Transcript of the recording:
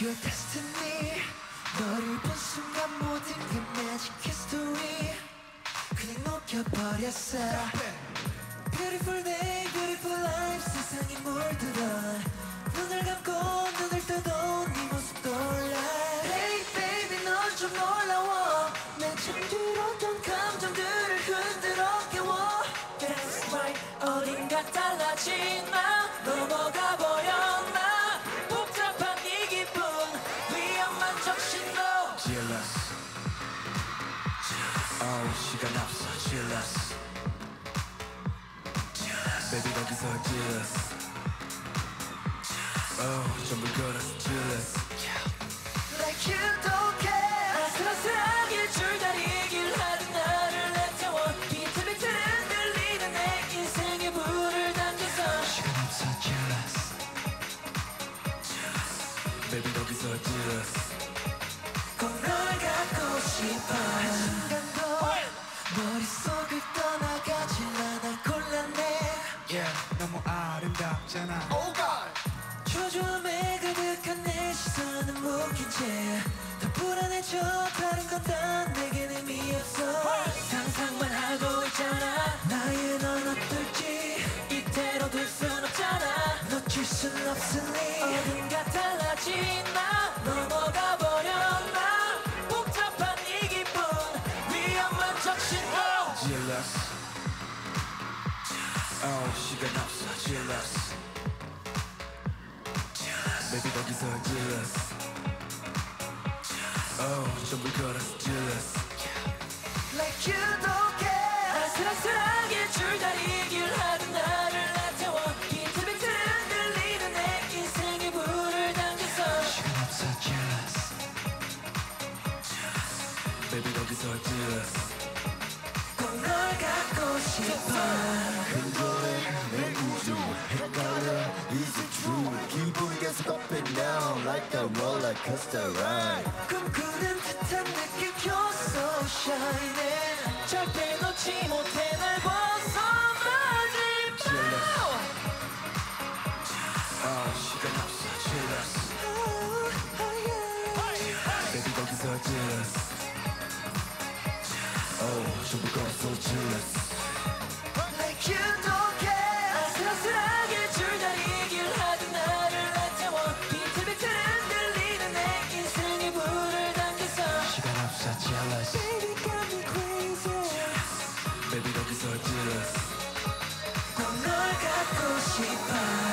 Your destiny 너를 본 순간 모든 게 magic history 그냥 녹여버렸어 Beautiful day, beautiful 좀 놀라워. 내 잠들었던 감정들을 흔들어 깨워. That's right. 어딘가 달라진 나 넘어가 버렸나. 복잡한 이 기분 위험한 정신도. Jealous. Oh 시간 앞서 jealous. Baby 거기서 jealous. Oh 전부 걸었어 Baby 거기서 jealous. 꼭널 갖고 싶어 한순간도 머릿속을 떠나가질 않아 곤란해 Yeah 너무 아름답잖아. 초조함에 가득한 내 시선은 묶인 채더 불안해져. 다른 건다내 Oh 시간 없어 jealous Baby 거기서 jealous Oh 전부 걸었어 jealous Like you don't care 아슬아슬하게 줄다리기를 하던 나를 내태워 비틀비틀 흔들리는 내 인생에 불을 당겨서 시간 없어 jealous Baby 거기서 jealous 꼭널 갖고 싶어 Is it true 기분 계속 up and down Like a roller coaster ride 꿈꾸는 듯한 느낌 You're so shining 절대 놓지 못해 날 벗어나지 마 Oh 시간 없어 jealous Oh, oh, yeah. Baby 거기서 jealous Oh 전부 걸었어 jealous Like you don't 갖고 싶어